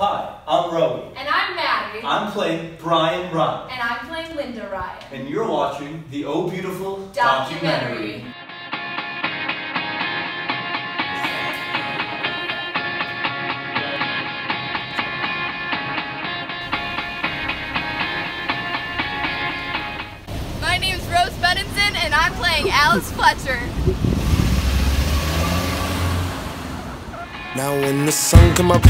Hi, I'm Rowie. And I'm Maddie. I'm playing Brian Ryan. and I'm playing Linda Ryan. And you're watching the Oh Beautiful Documentary. My name's Rose Benenson, and I'm playing Alice Fletcher. Now when the sun come up,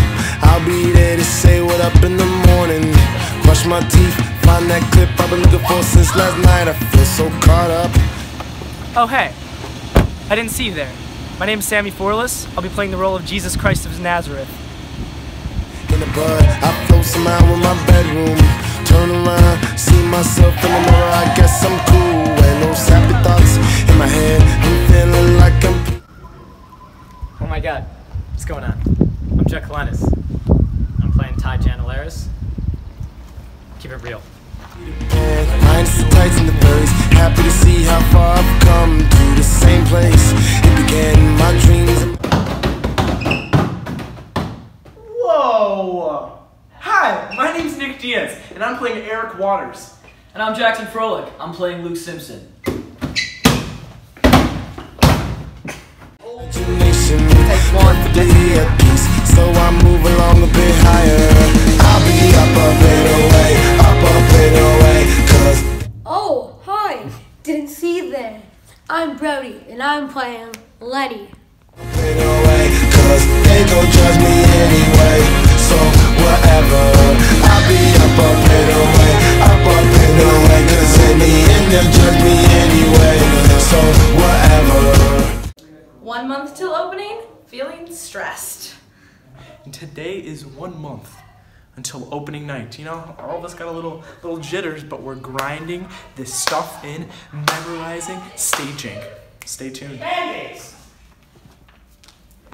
I'll be there to say what up in the morning. Brush my teeth, find that clip I've been looking for since last night. I feel so caught up. Oh, hey. I didn't see you there. My name's Sammy Forless. I'll be playing the role of Jesus Christ of Nazareth. in the bud. I float somehow in my bedroom. Turn around, see myself in the mirror. I guess I'm cool. And those happy thoughts in my head. I'm feeling like I'm. Oh my god. What's going on? I'm Jack Lennis. I'm playing Ty Janelaris. Keep it real. Minus the tights and the furries. Happy to see how far I've come to the same place. It began in my dreams. Whoa! Hi, my name's Nick Diaz, and I'm playing Eric Waters. And I'm Jackson Froelich. I'm playing Luke Simpson. Take one for the at peace. So I move along a bit higher. I'll be up a bit away, up a bit away. Cause Oh, hi. Didn't see you there. I'm Brody, and I'm playing Lenny. bit away, cause they gon' judge me anyway. So whatever, I'll be up a bit away, up a bit away. Cause in the end they'll judge me anyway. So whatever. One month till opening, feeling stressed. And today is one month until opening night. You know, all of us got a little little jitters, but we're grinding this stuff in, memorizing, staging. Stay tuned.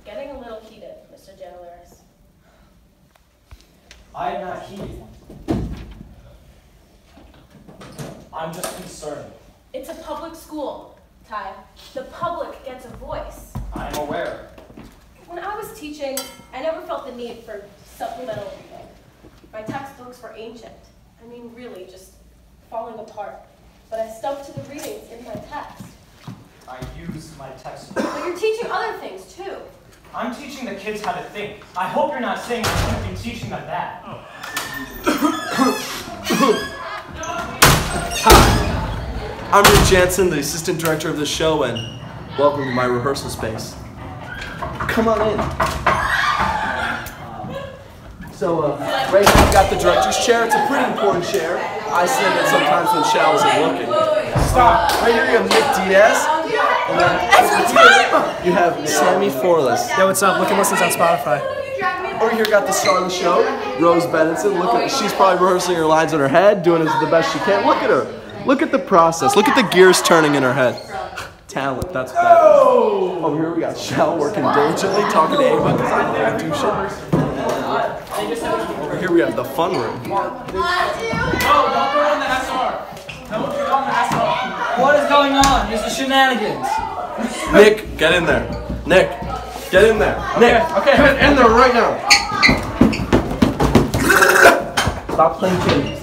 Getting a little heated, Mr. Janelaris. I am not heated. I'm just concerned. It's a public school, Ty. The public gets a voice. I am aware. When I was teaching, I never felt the need for supplemental reading. My textbooks were ancient. I mean, really, just falling apart. But I stuck to the readings in my text. I use my textbook. But you're teaching other things too. I'm teaching the kids how to think. I hope you're not saying I shouldn't be teaching them that. Hi. I'm Rick Jansen, the assistant director of the show, and welcome to my rehearsal space. Come on in. So, uh, right here I've got the director's chair. It's a pretty important chair. I sit in it sometimes when Shal isn't looking. Stop. Right here you have Nick Diaz. And then you have Sammy Forless. Yo, what's up? Look and listens on Spotify. Over here got the star of the show, Rose Benenson. Look at she's probably rehearsing her lines in her head, doing it the best she can. Look at her. Look at the process. Look at the gears turning in her head. Talent, that's what that is. Over oh, here we got Shell working diligently, talking to Ava because I can't do shit. Over here we have the fun room. Oh, don't throw on the SR. Don't throw on the SR. What is going on? This is shenanigans. Nick, get in there. Nick, get in there. Nick, okay. get in there right now. Stop playing games.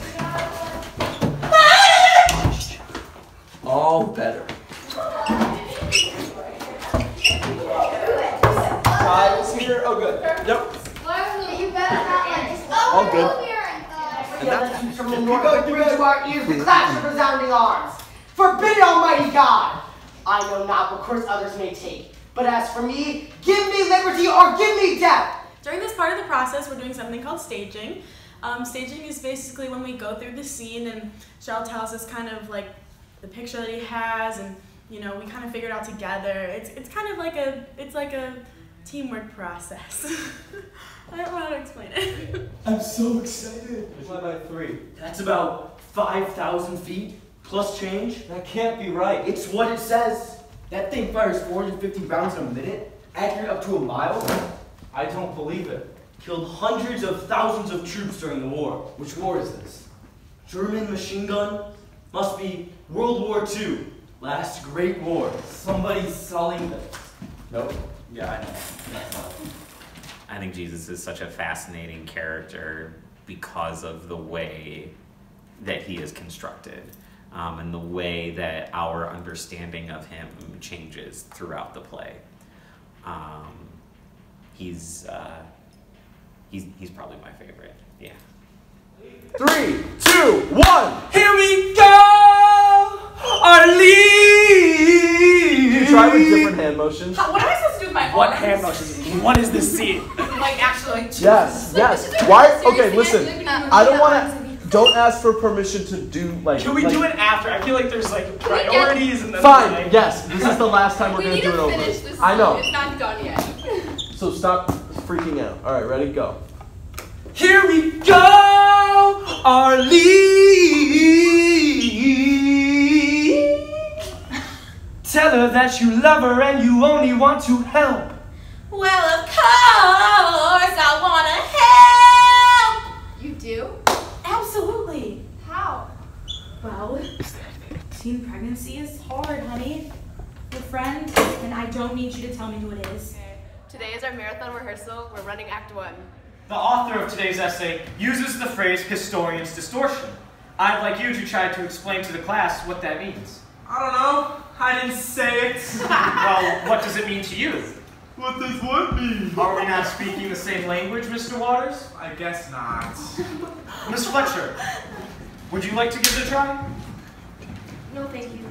All better. Ty is here. Oh, good. Yep. All good. And that's from the north go through to our ears the clash of resounding arms. Forbid it, Almighty God! I know not what course others may take, but as for me, give me liberty or give me death! During this part of the process, we're doing something called staging. Um, staging is basically when we go through the scene and Shell tells us kind of like the picture that he has, and you know we kind of figure it out together. It's it's kind of like a it's like a teamwork process. I don't know how to explain it. I'm so excited. Fly by three. That's about 5,000 feet plus change. That can't be right. It's what it says. That thing fires 450 rounds in a minute, accurate up to a mile. I don't believe it. Killed hundreds of thousands of troops during the war. Which war is this? German machine gun? Must be World War II. Last Great War. Somebody's selling this. Nope. Yeah, I know. I think Jesus is such a fascinating character because of the way that he is constructed um, and the way that our understanding of him changes throughout the play. Um, he's, uh, he's, he's probably my favorite. Yeah. Three, two, one. Here we go! Our lead! You try with different hand motions? How- what am I supposed to do with my What arms? hand motions? What is this scene? Like actually. Like, Yes, yes. Why? Okay, listen. I don't want to. Don't ask for permission to do like. Can we like- do it after? I feel like there's like we get- priorities and then Fine. like- Yes, this is the last time we're we gonna need do it over. this. I know. It's not done yet. So stop freaking out. All right, ready, go. Here we go! Our Tell her that you love her and you only want to help. Well, of course, I want to help. You do? Absolutely. How? Well, teen pregnancy is hard, honey. Your friend, and I don't need you to tell me who it is. Today is our marathon rehearsal. We're running Act One. The author of today's essay uses the phrase historian's distortion. I'd like you to try to explain to the class what that means. I don't know. I didn't say it. well, what does it mean to you? What does what mean? Are we not speaking the same language, Mr. Waters? I guess not. Miss Fletcher, would you like to give it a try? No, thank you.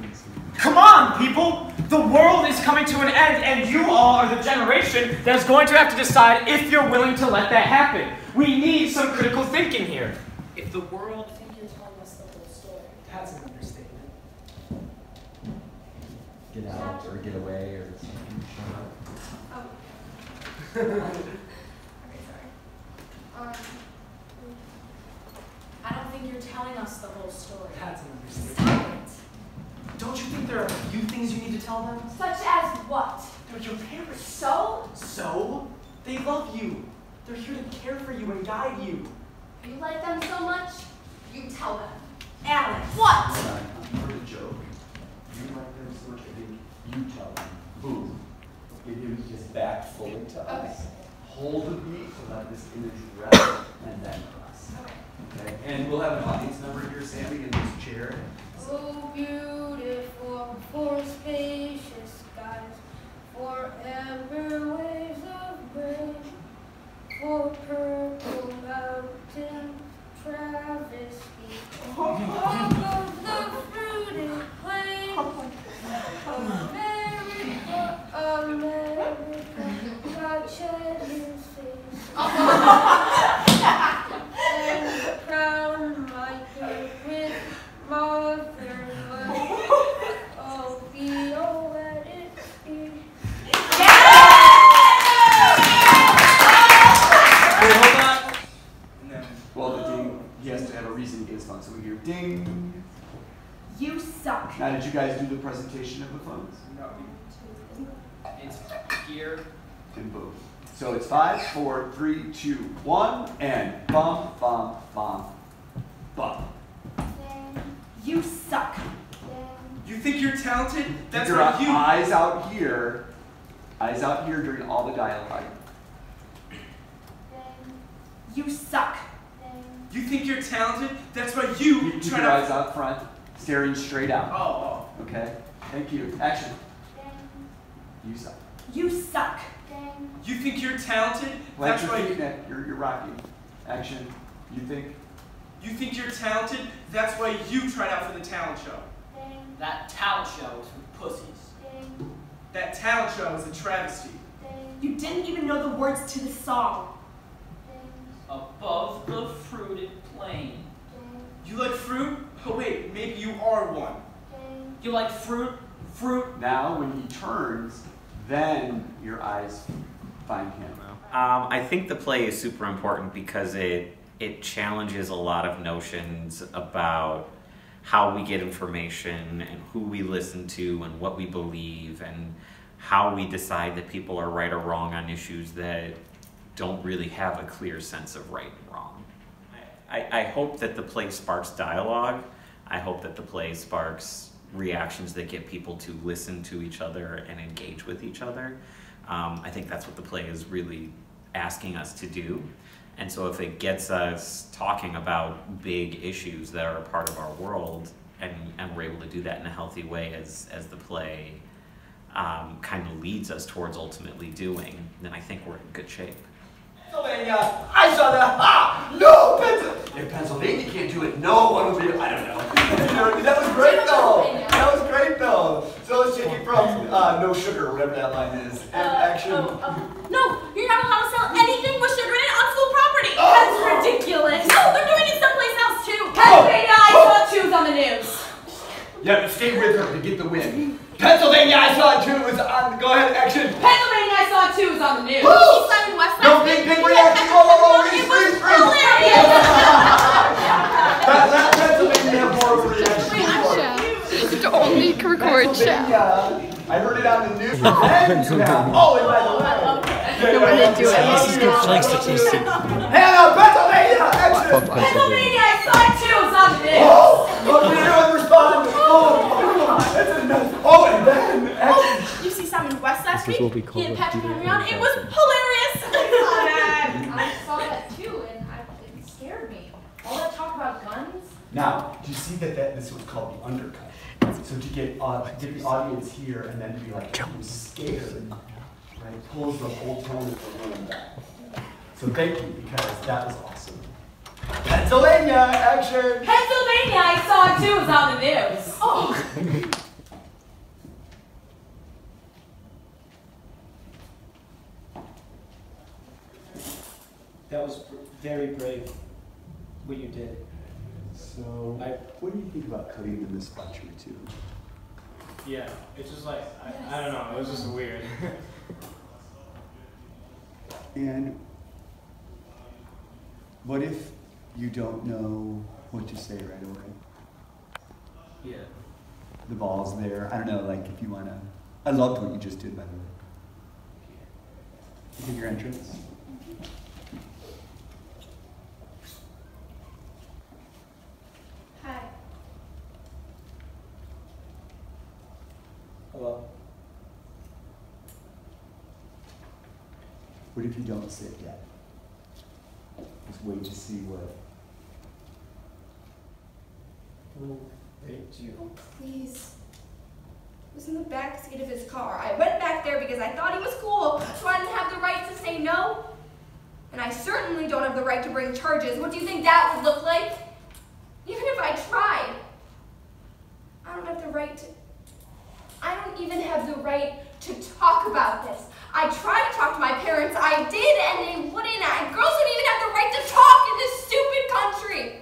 Come on, people! The world is coming to an end, and you all are the generation that's going to have to decide if you're willing to let that happen. We need some critical thinking here. If the world. I think you're telling us the whole story. That's an understatement. Get out or get away or something. Oh. Okay, Um, I don't think you're telling us the whole story. That's an understatement. Silent. Don't you think there are a few things you need to tell them? Such as what? They're your parents. So? So? They love you. They're here to care for you and guide you. You like them so much? You tell them. Alex. What? For the joke, you like them so much, I think you tell them. Boom. Give him his back fully to us. Hold the beat to let this image rest and then us. Okay, and we'll have an audience member here, Sammy, in this chair. Oh, beautiful for spacious skies, for amber waves of gray, for purple mountain travesty, America, America, God shed his face, and crown my head with motherland. Oh, be all that it be. Wait, hold on. And then Well, the ding, he has to have a reason to get his phone, so we hear ding. You suck. Now, did you guys do the presentation of the phones? no, it's here. And boom. So it's five, four, three, two, one, and bum, bum, bum, bum. You suck. You think you're talented? That's Your what you. eyes out here, eyes out here during all the dialogue. You suck. You think you're talented? That's why you Keep try your to. eyes out front, staring straight out. Oh, oh. Okay? Thank you. Action. You suck. You suck. You think you're talented? Plant That's your why. feet, Nick. You're, you're rocking. Action. You think? You think you're talented? That's why you tried out for the talent show. That talent show is for pussies. That talent show is a travesty. You didn't even know the words to the song. Above the fruited plain. You like fruit? Oh wait, maybe you are one. You like fruit? Fruit? Now, when he turns, then your eyes find him. Um, I think the play is super important because it it challenges a lot of notions about how we get information and who we listen to and what we believe and how we decide that people are right or wrong on issues that don't really have a clear sense of right and wrong. I, I hope that the play sparks dialogue. I hope that the play sparks reactions that get people to listen to each other and engage with each other. Um, I think that's what the play is really asking us to do. And so if it gets us talking about big issues that are a part of our world and, and we're able to do that in a healthy way as, as the play um, kind of leads us towards ultimately doing, then I think we're in good shape. Pennsylvania, I saw that. Ah, no, Pennsylvania. If Pennsylvania can't do it, no one will be. I don't know. That was great though. That was great though. So let's take it from uh, no sugar, whatever that line is, and action. No, you're not allowed to sell anything with sugar in it on school property. Oh. That's ridiculous. No, they're doing it someplace else too. Pennsylvania, I saw two's on the news. Yeah, but stay with her to get the win. Pennsylvania, I saw it too. It was on. Go ahead, action. Pennsylvania, I saw two's on the news. Woo! East Side and West Side. No big, big reaction. Freeze, freeze, freeze. Let Pennsylvania have more of a reaction. To only record chat. I heard it on the news. And you Oh, and by the way. No one to do it. This is good flank statistic. Hannah, Pennsylvania, action. Pennsylvania, I saw two's on the news. Oh, look, everyone respond. Oh, that's enough. Oh, and then action. You see Simon West last This week? will be called he and Patrick theater Henry on. It was hilarious. I saw that too, and I, it scared me. All that talk about guns. Now, do you see that, that this was called the undercut? So to get uh, get the audience here and then to be like I'm scared, right? Pulls the whole tone of the room back. So thank you because that was awesome. Pennsylvania, action. Pennsylvania, I saw it too, it was on the news. Oh. That was very brave, what you did. So, what do you think about cutting in this country too? Yeah, it's just like, I, I don't know, it was just weird. And what if you don't know what to say right away? yeah. The ball's there. I don't know, like if you wanna. I loved what you just did, by the way. You think your entrance? Hi. Hello. What if you don't say it yet? Just wait to see what. Who raped you? Oh, please. It was in the back seat of his car. I went back there because I thought he was cool, so I didn't have the right to say no. And I certainly don't have the right to bring charges. What do you think that would look like? Even if I tried. I don't have the right to. I don't even have the right to talk about this. I tried to talk to my parents, I did, and they wouldn't. I, girls don't even have the right to talk in this stupid country.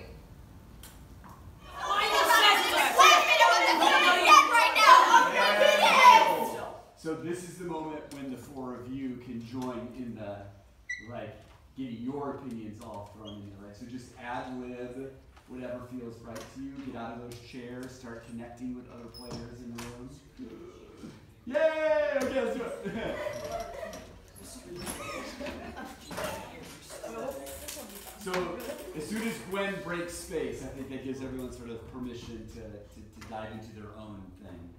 So this is the moment when the four of you can join in the like getting your opinions all thrown in there, right? So just ad lib whatever feels right to you. Get out of those chairs, start connecting with other players in the room. Yay! Okay, let's do it. So as soon as Gwen breaks space, I think that gives everyone sort of permission to, to, to dive into their own thing.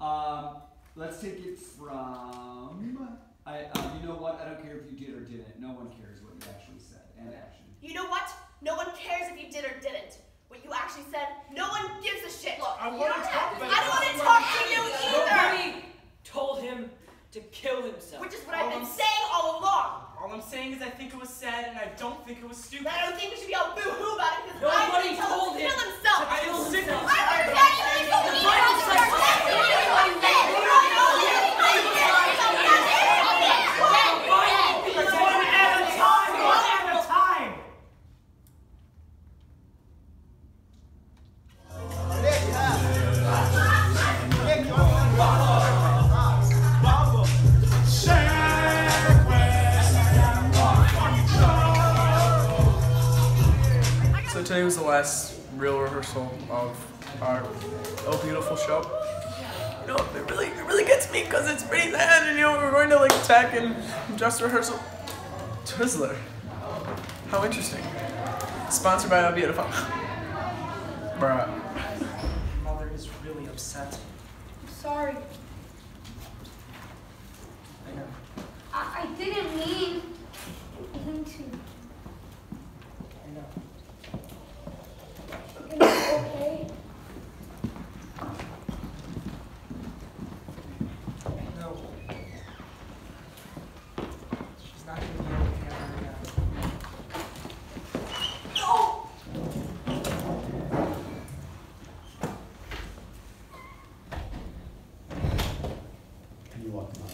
Um, let's take it from. I, uh, you know what? I don't care if you did or didn't. No one cares what you actually said. And action. You know what? No one cares if you did or didn't. What you actually said, no one gives a shit. Look, I wanna don't talk about I don't want to talk to you either. Nobody told him to kill himself. Which is what I've been saying all along. All I'm saying is I think it was sad and I don't think it was stupid. I don't think we should be all boo-hoo about it because Nobody I told him to kill himself. to kill himself. I you think so either. One today was the last real rehearsal of our Oh Beautiful show. You know, it really, it really gets me because it's pretty sad, and you know, we're going to like tech and dress rehearsal. Twizzler. How interesting. Sponsored by Oh Beautiful. Bruh. Mother is really upset. I'm sorry. I know. I, I didn't mean. not gonna be okay right now. Can you walk them up?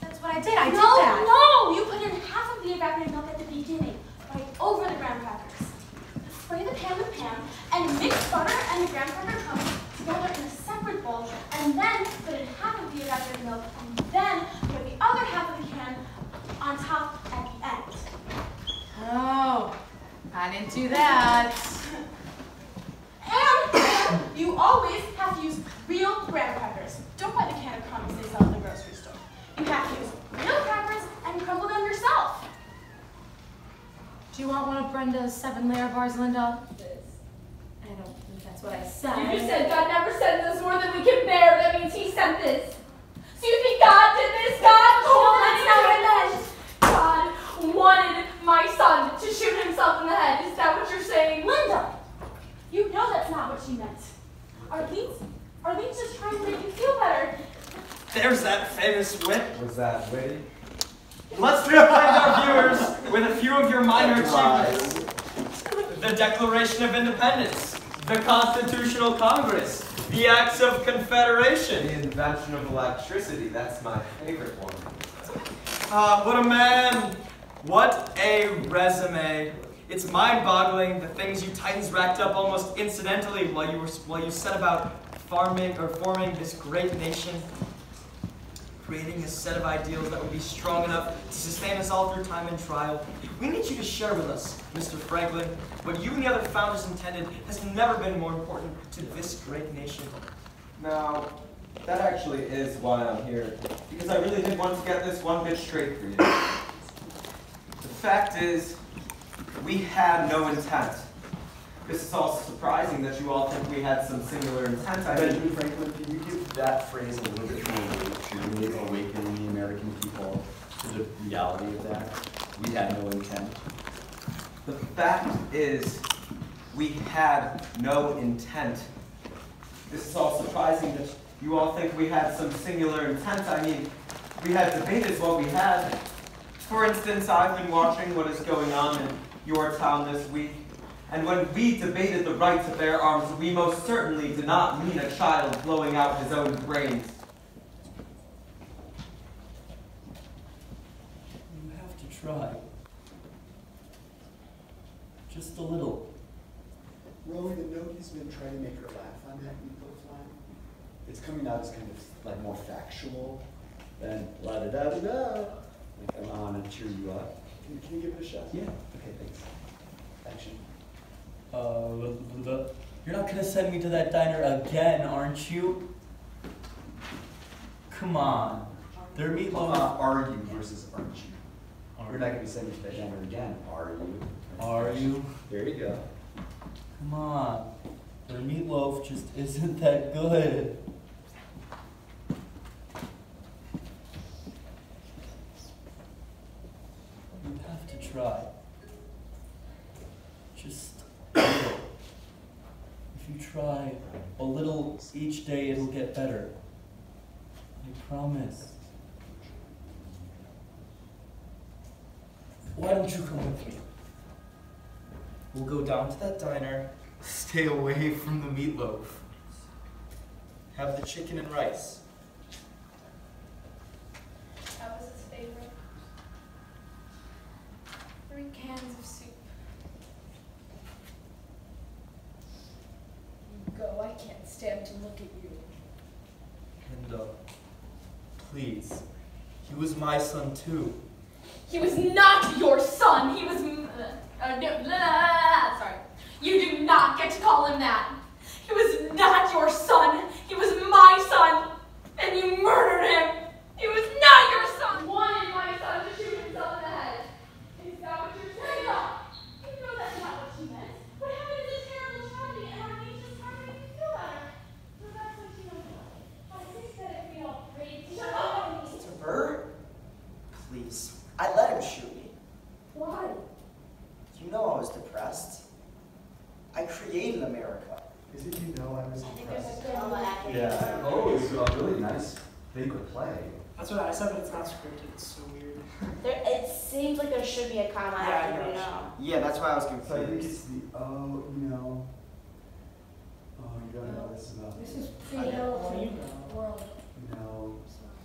That's what I did. I did no, that. No, you put in half of the evaporated milk at the beginning, right over the graham crackers. Spray the pan with Pam and mix butter and the graham cracker crumbs together in a separate bowl, and then put in half of the evaporated milk, and then put the other half of the can on top at the end. Oh, I didn't do that. And you always have to use real graham crackers. Don't buy the can of crumbs they sell at the grocery store. You have to use real crackers and crumble them yourself. Do you want one of Brenda's seven layer bars, Linda? I don't think that's what I said. You just said God never sent us more than we can bear. That means He sent this. So you think God did this? God? Oh, that's not what I meant. God wanted my son to shoot himself in the head. Is that what you're saying? Linda, you know that's not what she meant. Arlene's, Arlene's just trying to make you feel better. There's that famous whip. Was that witty? Let's remind our viewers with a few of your minor achievements. The Declaration of Independence, the Constitutional Congress, the Acts of Confederation. The invention of electricity, that's my favorite one. Ah, what a man! What a resume! It's mind-boggling the things you Titans racked up almost incidentally while you were while you set about farming or forming this great nation, creating a set of ideals that would be strong enough to sustain us all through time and trial. We need you to share with us, Mr. Franklin, what you and the other founders intended has never been more important to this great nation. Now, that actually is why I'm here, because I really did want to get this one bit straight for you. The fact is, we had no intent. This is also surprising that you all think we had some singular intent. I mean, Benjamin Franklin, can you give that phrase a little bit more weight to awaken the American people to the reality of that? We had no intent. The fact is, we had no intent. This is all surprising that you all think we had some singular intent. I mean, we had debate is what we had. For instance, I've been watching what is going on in your town this week. And when we debated the right to bear arms, we most certainly did not mean a child blowing out his own brains. You have to try. Just a little. Rowan, the note he's been trying to make her laugh on that Meatloaf line, it's coming out as kind of like more factual than la da da da da. Like I'm on and cheer you up. Can, can you give it a shot? Yeah. Okay, thanks. Action. Uh, you're not gonna send me to that diner again, aren't you? Come on. Their meatloaf. Uh, are you versus aren't you? You're not gonna be sending me to that diner again, are you? Are you? There you go. Come on. Their meatloaf just isn't that good. You have to try. Just a little. If you try a little each day, it'll get better. Why don't you come with me? We'll go down to that diner, stay away from the meatloaf. Have the chicken and rice. That was his favorite. Three cans of soup. Go, I can't stand to look at you. And, uh, please. He was my son too. He was not your son. He was. m- Uh, no, blah, sorry. You do not get to call him that. He was not your son. He was my son. And you murdered him. He was not your son. Wanted my son to shoot himself in the head. Is that what you're saying? You know that's not what she meant. What happened is a terrible tragedy, and Arlene's just trying to make you feel better. So that's what she meant. I think that if we all prayed together. Mr. Bird? Please, I let him shoot me. Why? You know I was depressed. I created America. Is it you know know I was impressed. good Yeah. Oh, it's a really nice thing to play. That's what I said, but it's not scripted. It's so weird. There, it seems like there should be a comma Yeah, after know. you know. Yeah, that's why I was So I think confused. it's the oh, you know. Oh, you don't know this about This is pre-Hamilton world. No.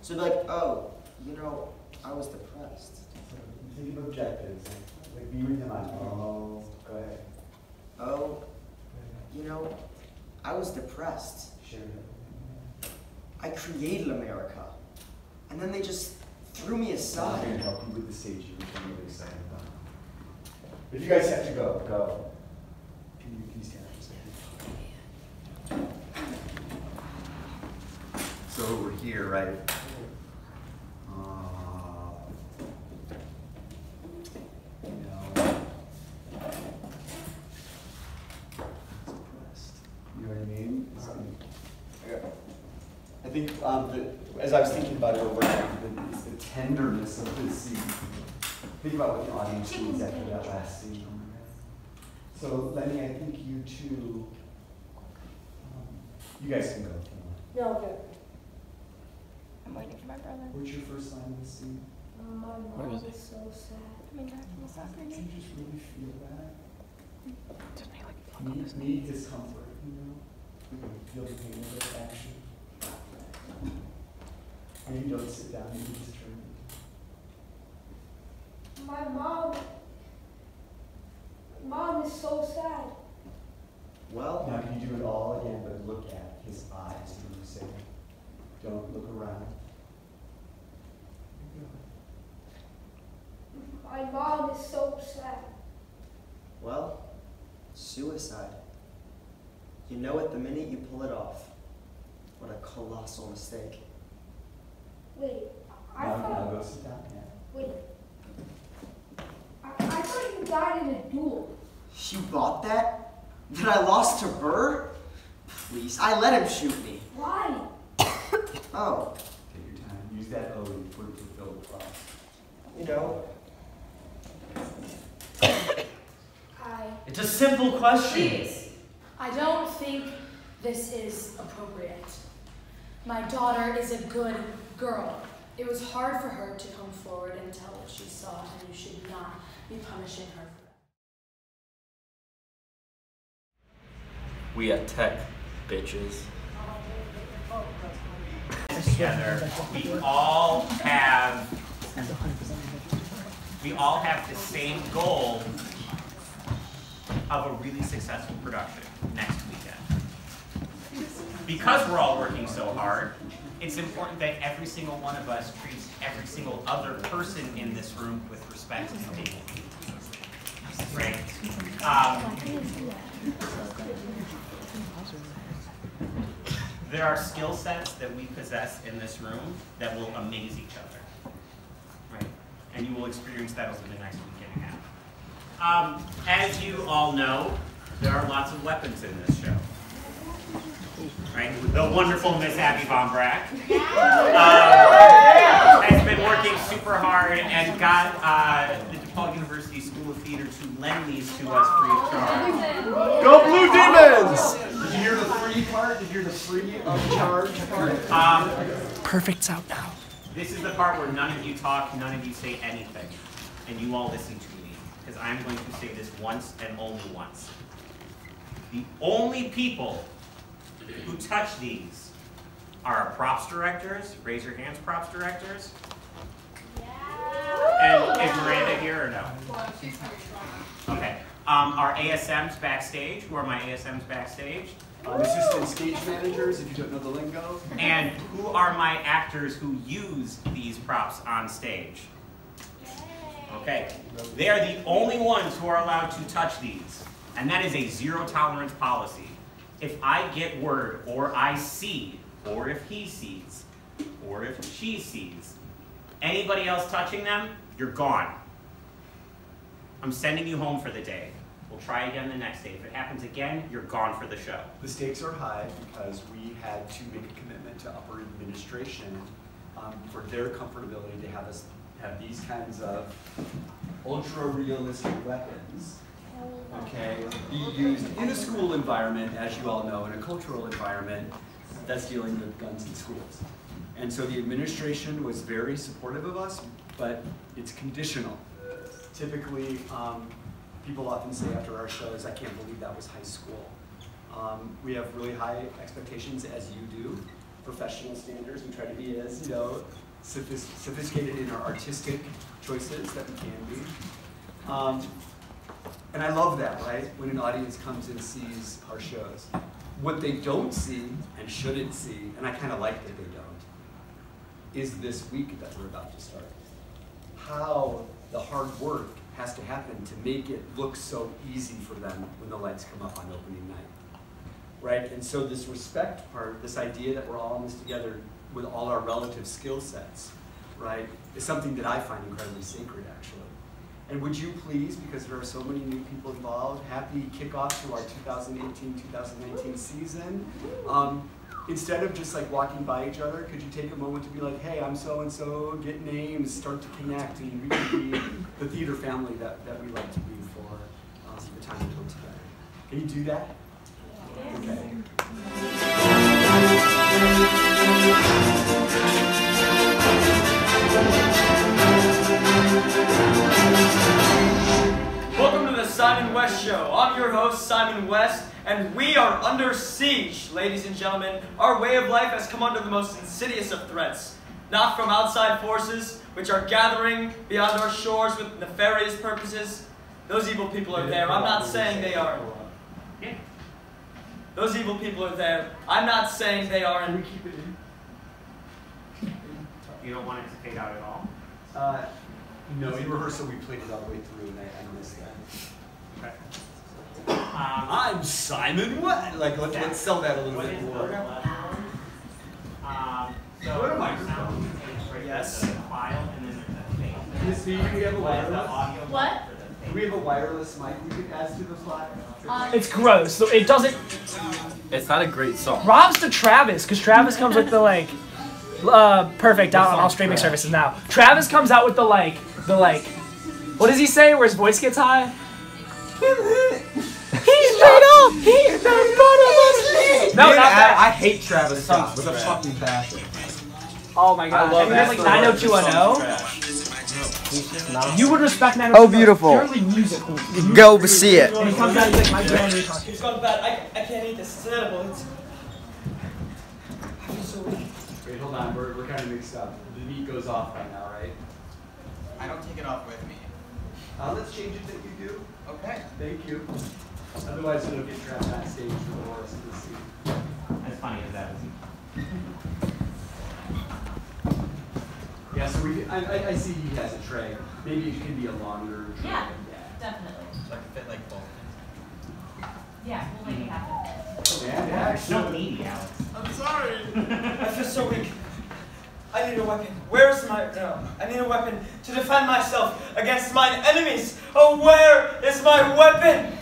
So be like, oh, you know, I was depressed. So think of objectives. Like be with him on. Oh, go ahead. Oh, you know, I was depressed. Share it. I created America. And then they just threw me I'm aside. gonna help you with the stage. You can really excited about. But if you guys have to go, go. Can you, can you stand up a second? So we're here, right? Uh, you know. Depressed. You know what I mean? It's like- I think um, the, as I was thinking about it over, the, it's the tenderness of this scene. Think about what the audience needs after that last scene. So Lenny, I think you two, um, you guys can go. if you want. No, okay. I'm waiting for my brother. What's your first line of the scene? My mom is so sad. Coming back from the soccer Do you just really feel that? Didn't he like fuck up Need, his need discomfort, you know? You can feel the pain of it, action. Maybe don't sit down, maybe just turn. My mom. Mom is so sad. Well, Now, can you do it all again, but look at his eyes when you say? Don't look around. My mom is so sad. well, suicide. You know it the minute you pull it off. What a colossal mistake. Wait, I Now, now thought. go sit down, yeah. Wait. I, I thought you died in a duel. You bought that? That I lost to Burr? Please, I let him shoot me. Why? Oh, Take your time, use that O and put it to fill the cross. you know, I. It's a simple question. Please, I don't think this is appropriate. My daughter is a good girl. It was hard for her to come forward and tell what she saw, and you should not be punishing her for that. We at Tech, bitches. together, we all have we all have the same goal of a really successful production next weekend. Because we're all working so hard, it's important that every single one of us treats every single other person in this room with respect and dignity. Right? Um, there are skill sets that we possess in this room that will amaze each other. Right? And you will experience that over the next week and a half. Um, as you all know, there are lots of weapons in this show. Right? The wonderful Miss Abby Vombrack uh, has been working super hard and got uh, the DePaul University School of Theater to lend these to us free of charge. Go Blue Demons! Did you hear the free part? Did you hear the free of charge part? Um, Perfect's out now. This is the part where none of you talk, none of you say anything, and you all listen to me, because I'm going to say this once and only once. The only people who touch these are our props directors. Raise your hands, props directors. And is Miranda here or no? Okay. Um, our ASMs backstage. Who are my ASMs backstage? Um, assistant stage managers, if you don't know the lingo. And who are my actors who use these props on stage? Okay. They are the only ones who are allowed to touch these. And that is a zero tolerance policy. If I get word, or I see, or if he sees, or if she sees, anybody else touching them, you're gone. I'm sending you home for the day. We'll try again the next day. If it happens again, you're gone for the show. The stakes are high because we had to make a commitment to upper administration um, for their comfortability to have us have these kinds of ultra realistic weapons okay, be used in a school environment, as you all know, in a cultural environment that's dealing with guns in schools. And so the administration was very supportive of us, but it's conditional. Typically, um, people often say after our shows, I can't believe that was high school. Um, we have really high expectations, as you do, professional standards. We try to be as, you know, sophisticated in our artistic choices that we can be. Um, and I love that, right? When an audience comes and sees our shows. What they don't see and shouldn't see, and I kind of like that they don't, is this week that we're about to start. How the hard work has to happen to make it look so easy for them when the lights come up on opening night. Right? And so this respect part, this idea that we're all in this together with all our relative skill sets, right, is something that I find incredibly sacred actually. And would you please, because there are so many new people involved, happy kickoff to our 2018-2019 season. Um, instead of just like walking by each other, could you take a moment to be like, hey, I'm so-and-so, get names, start to connect, and we can be the theater family that, that we like to be for um, the time we come together. Can you do that? Okay. Simon West Show. I'm your host, Simon West, and we are under siege, ladies and gentlemen. Our way of life has come under the most insidious of threats. Not from outside forces, which are gathering beyond our shores with nefarious purposes. Those evil people are there. I'm not saying they are. Those evil people are there. I'm not saying they are. Can we keep it in... You don't want it to fade out at all? Uh, no, in rehearsal we played it all the way through, and I, I missed that. I'm Simon West. Like, let's let's sell that a little What bit more. Um, so What am I- the is right Yes. there's a file and then there's a thing. Do we have a What is wireless? What? Do we have a wireless mic we could add to the slide? It's gross. So it doesn't. It's not a great song. Rob's to Travis because Travis comes with the like. Uh, perfect out on all streaming services now. Travis comes out with the like, the like. What does he say? Where his voice gets high? He's straight up. He's the bottomless No, Dude, not that. I, I hate Travis Scott with a fucking passion. Oh my god. love If he has like that song. 90210, you would respect 90210. Oh, beautiful. Purely musical. Go see it. And he comes out, he's like, my grand recon. It's gone bad. I, I can't eat this. It's edible. It's. I feel so weak. Wait, hold on. We're, we're kind of mixed up. The beat goes off by now, right? I don't take it off with me. Uh, let's change it that you do. Okay. Thank you. Otherwise, it'll get trapped on stage for the rest of the scene. As funny as that is. Yeah, so we, I, I, I see he has a tray. Maybe it can be a longer tray. Yeah, definitely. So I can fit like both. Yeah, we'll make it happen. Yeah, yeah. So needy, Alex. I'm sorry. I feel so weak. I need a weapon. Where's my no? I need a weapon to defend myself against mine enemies. Oh, where is my weapon?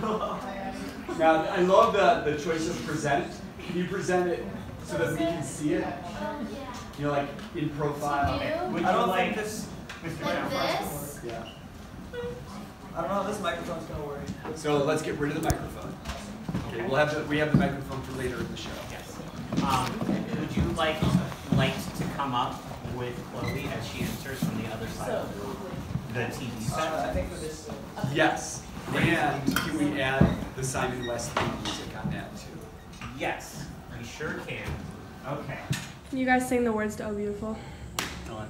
Now, I love the, the choice of present. Can you present it so that we can see it? You know, like in profile. Would I don't think this. Mr. Like this? Yeah. I don't know how this microphone's gonna work. So let's get rid of the microphone. Okay, we'll have the, we have the microphone for later in the show. Yes. Um, would you like like to come up with Chloe as she enters from the other side of the TV set? Uh, I think for this. Yes. And can we add the Simon West theme music on that too? Yes, we sure can. Okay. Can you guys sing the words to Oh Beautiful? Done.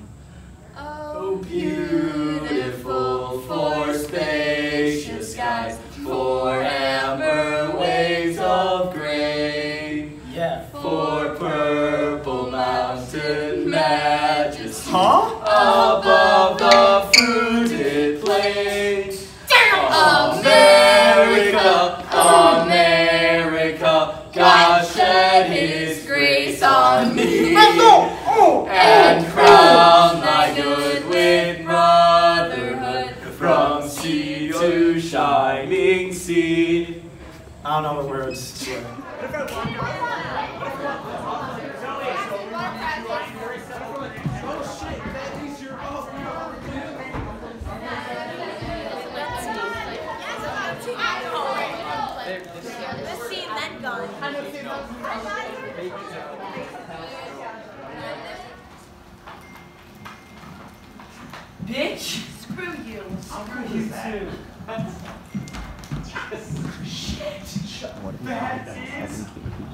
Oh, oh, beautiful for spacious skies, for amber waves of grain. Yeah. For purple mountain majesty. Huh? I don't know the words.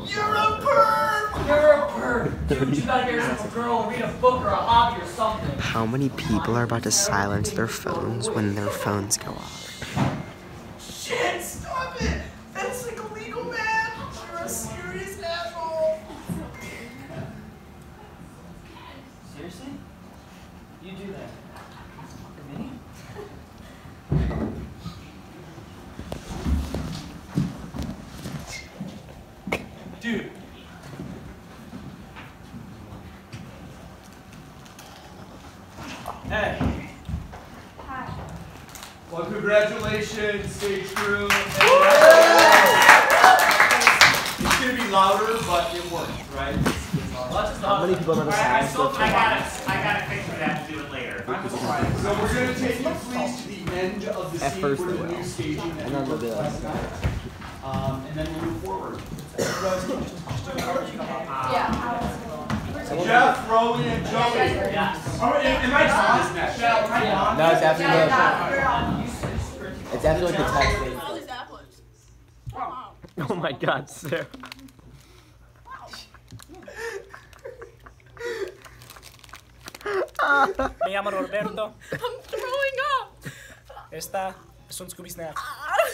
You're a perv! You're a perv! Dude, you gotta get yourself a girl and read a book or a hobby or something. How many people are about to silence their phones when their phones go off? Shit, stop it! That's like illegal, man! You're a serious asshole! Seriously? You do that? For me? Dude. Hey. Hi. Well, congratulations, stage crew. It's gonna be louder, but it worked, right? How many people have a Alright, I sound still, switch I on? gotta, I gotta fix that to do it later. So we're gonna take you please to the end of the At scene first for they the will. new staging that And we then they'll worked be like, last night. Um, and then we'll move forward. Jeff, Rowan, and Joey. Yes. Oh, am, am I on? Jeff, am I on? No, it's after Yeah, It's after like the text thing. Oh my god, Sarah. Me llamo Roberto. I'm throwing up. Esta es un Scooby Snack. I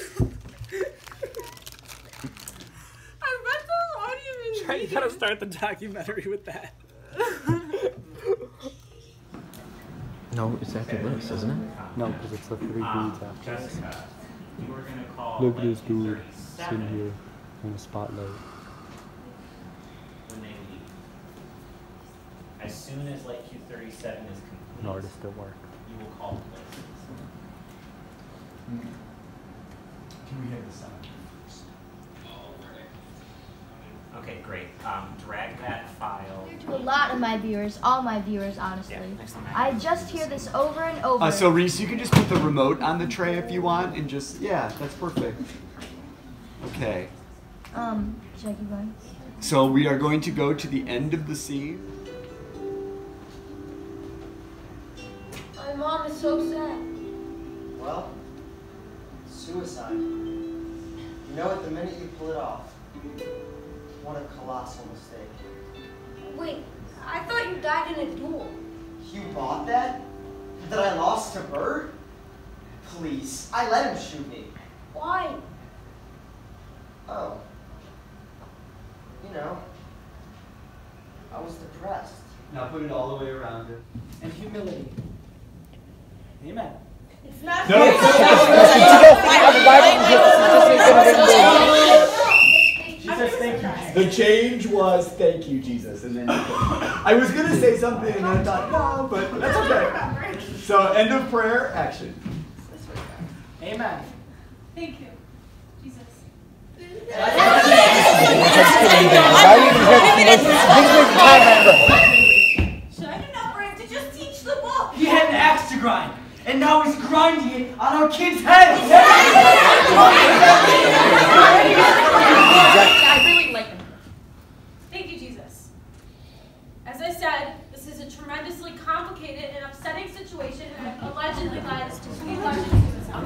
read the audio You gotta start the documentary with that. No, it's after this, isn't it? No, because it's the three Um, dudes after this. Jessica, you were gonna call. Look at this dude sitting here in the spotlight. When they leave. As soon as like Q thirty-seven is complete. In order still work. You will call the place. Can we hear the sound? Okay, great. Um, drag that file. To a lot of my viewers, all my viewers, honestly. Yeah. I just hear this over and over. Uh, so Reese, you can just put the remote on the tray if you want, and just yeah, that's perfect. Okay. Um, should I keep going? So we are going to go to the end of the scene. My mom is so sad. Well, suicide. You know it the minute you pull it off. What a colossal mistake. Wait, I thought you died in a duel. You bought that? That I lost to Burr? Please, I let him shoot me. Why? Oh. You know, I was depressed. Now put it all the way around it. And humility. Amen. It's not No, Jesus, thank you. The change was thank you, Jesus, and then I was gonna say something and then I thought no, but that's okay. So end of prayer, action. Amen. Thank you, Jesus. Should enough for him to just teach the? He had an axe to grind, and now he's grinding it on our kids' heads. I really like him. Thank you, Jesus. As I said, this is a tremendously complicated and upsetting situation that allegedly led to alleged suicide.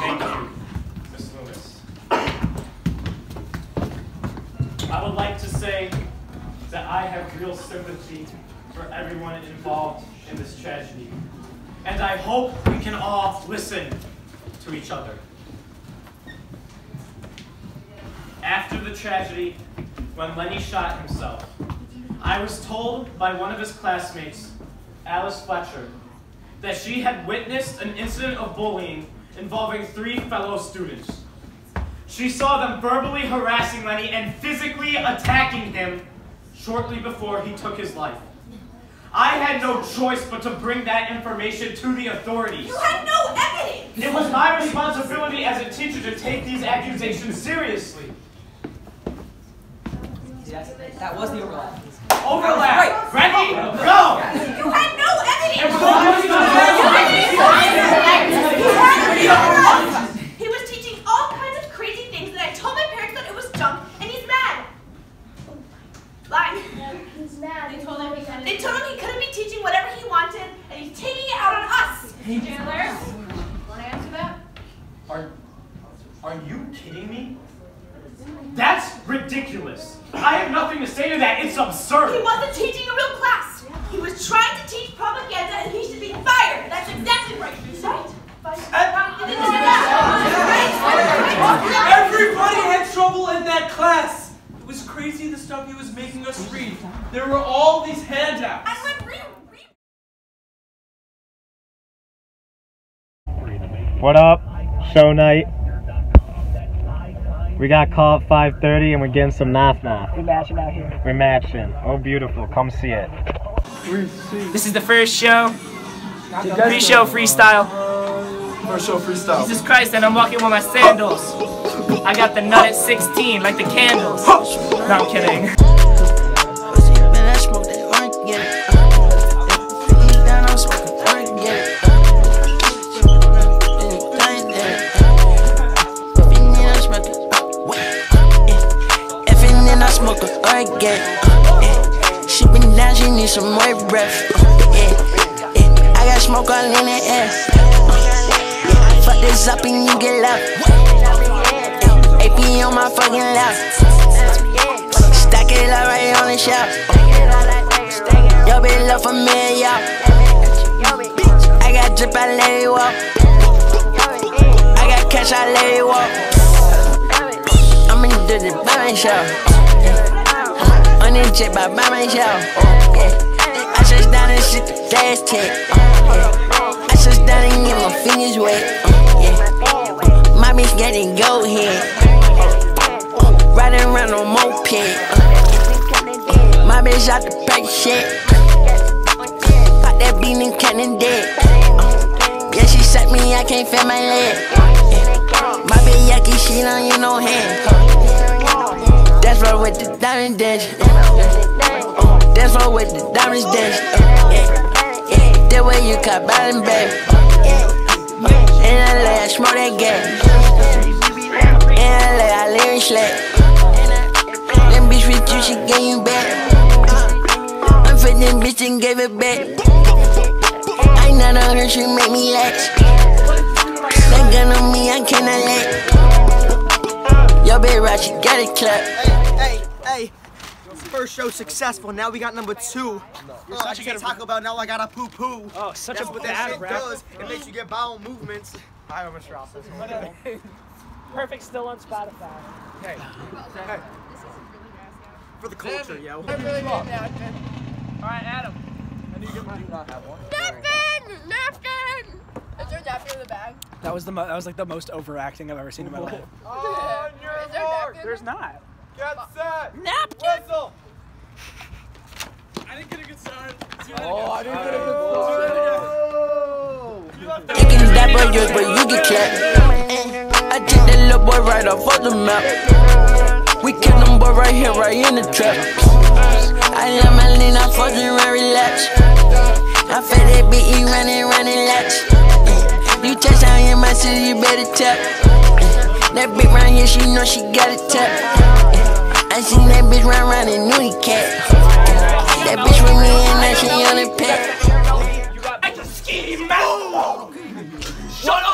Thank you, Miss Loomis. I would like to say that I have real sympathy for everyone involved in this tragedy. And I hope we can all listen to each other. After the tragedy, when Lenny shot himself, I was told by one of his classmates, Alice Fletcher, that she had witnessed an incident of bullying involving three fellow students. She saw them verbally harassing Lenny and physically attacking him shortly before he took his life. I had no choice but to bring that information to the authorities. You had no evidence! It was my responsibility as a teacher to take these accusations seriously. Yes, that was the overlap. Overlap! Right. Ready? Go! You had no evidence! It was my responsibility! He was teaching all kinds of crazy things that I told my parents that it was junk, and he's mad. Lying. He's mad. They told him he couldn't. be teaching whatever he couldn't be teaching whatever he Chandler, want to answer that? Are, are you kidding me? That's ridiculous. I have nothing to say to that. It's absurd. He wasn't teaching a real class. He was trying to teach propaganda and he should be fired. That's exactly right. Right? Uh, everybody had trouble in that class. It was crazy the stuff he was making us read. There were all these handouts. What up? Show night. We got call at 5:30 and we're getting some math math. We're matching out here. We're matching. Oh, beautiful. Come see it. This is the first show. Pre-show freestyle. First show freestyle. Jesus Christ, and I'm walking with my sandals. I got the nut at 16, like the candles. No, kidding. I'm kidding. Smoke a organ. Uh, she been down, she need some more breath. Uh, yeah, yeah. I got smoke all in the air. Uh, fuck this up and you get left. AP on my fucking lap. Stack it up right on the shelf. Yo, bitch, love for me, yo. I got drip, I let it walk. I got cash, I let it walk. I'm do the by myself. On this jet by by myself. I just down and shit the gas tank. I just down and get my fingers wet. My bitch getting go here. Riding around on moped. Uh. My bitch out the pack shit. Pop that bean and cannon dead. Uh. Yeah, she set me, I can't feel my leg. My bitch yucky, she don't use no hand. That's right with the diamond dash. Uh. That's right with the diamonds dash. That way you caught bottom baby. In LA, I smoke that gas. In LA, I live in slack. Them bitch with you, she gave you back. I'm fit them bitch and gave it back. I ain't not on her, she make me lax. That gun on me, I cannot let. Yo, bitch, right, she got it clap. Hey, hey. hey First show successful. Now we got number two. You're Oh, such I a can't good- talk about now. I got a poo poo. Oh, such That's a what bad that shit rap. does. It makes you get bowel movements. I almost dropped this one. Perfect still on Spotify. Hey, hey. For the culture, yo. I really need All right, Adam. I need to get my. Do not have one. Napkin! Napkin! Is there a napkin in the bag? That was the mo- that was like the most overacting I've ever seen in my life. Oh, on your Is there mark. napkin? There's not. Get set. Napkin! Whistle. I didn't get a good start. Oh, I didn't get a good start. Taking that boy yours, but you get clapped. I took that little boy right off of the map. We killed them boy right here, right in the trap. I let my lean, I fucking run relax. I feel that beat, you running, running laps. You touch down in my city, you better tap. That bitch round here, she know she got it tap. I seen that bitch run round in Nudie Cat. That bitch with me and now she on the pack. I can ski, man. Shut up.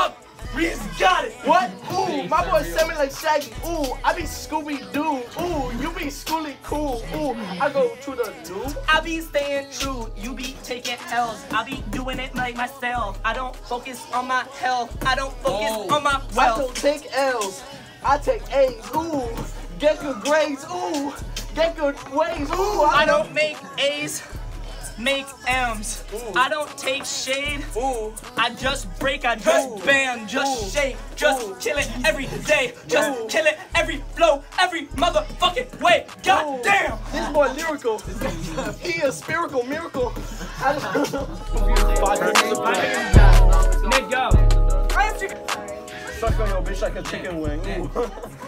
Reed's got it. What? Ooh, my boy send me like Shaggy. Ooh, I be Scooby Doo. Ooh, you be Schooly Cool. Ooh, I go to the loo. I be staying true, you be taking L's. I be doing it like myself. I don't focus on my health. I don't focus oh. on my wealth. I don't take L's. I take A's. Ooh, get good grades. Ooh, get good ways. Ooh, I don't make A's, make M's. I don't take shade. I just break, I just bam, just shake, just kill it every day, just kill it every flow, every motherfucking way. God damn! This boy lyrical. he a spherical miracle. I don't Nick, go. Suck on your bitch like a chicken wing.